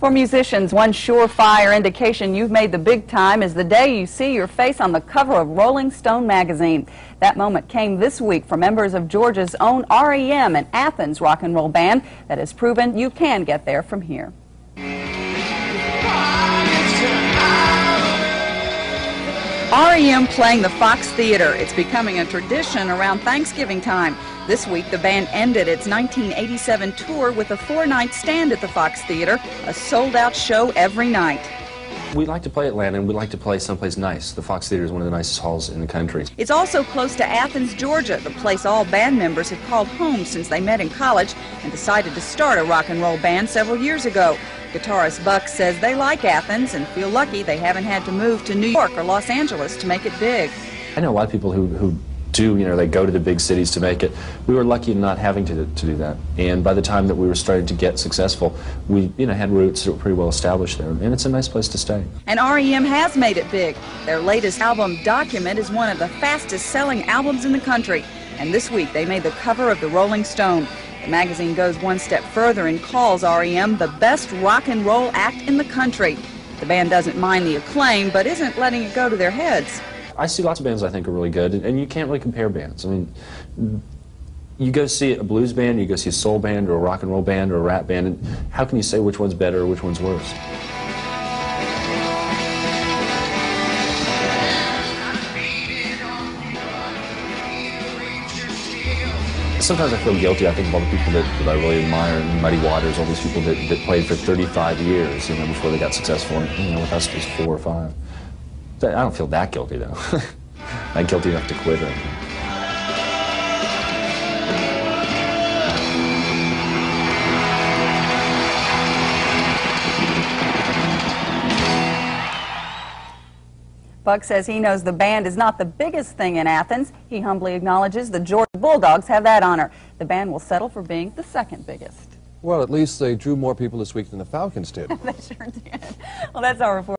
For musicians, one surefire indication you've made the big time is the day you see your face on the cover of Rolling Stone magazine. That moment came this week for members of Georgia's own REM, and Athens rock and roll band that has proven you can get there from here. REM playing the Fox Theater. It's becoming a tradition around Thanksgiving time. This week, the band ended its 1987 tour with a four-night stand at the Fox Theater, a sold-out show every night. We like to play Atlanta and we like to play someplace nice. The Fox Theater is one of the nicest halls in the country. It's also close to Athens, Georgia, the place all band members have called home since they met in college and decided to start a rock and roll band several years ago. Guitarist Buck says they like Athens and feel lucky they haven't had to move to New York or Los Angeles to make it big. I know a lot of people who, who do, you know, they go to the big cities to make it. We were lucky in not having to, to do that. And by the time that we were starting to get successful, we, you know, had roots that were pretty well established there. And it's a nice place to stay. And REM has made it big. Their latest album, Document, is one of the fastest selling albums in the country. And this week they made the cover of the Rolling Stone. The magazine goes one step further and calls REM the best rock and roll act in the country. The band doesn't mind the acclaim, but isn't letting it go to their heads. I see lots of bands I think are really good, and you can't really compare bands. I mean, you go see a blues band, you go see a soul band, or a rock and roll band, or a rap band, and how can you say which one's better or which one's worse? Sometimes I feel guilty. I think of all the people that, that I really admire, Muddy Waters, all these people that, that played for 35 years, you know, before they got successful, and you know, with us just four or five. I don't feel that guilty though. Not guilty enough to quit or anything. Buck says he knows the band is not the biggest thing in Athens. He humbly acknowledges the Georgia Bulldogs have that honor. The band will settle for being the second biggest. Well, at least they drew more people this week than the Falcons did. they sure did. Well, that's our report.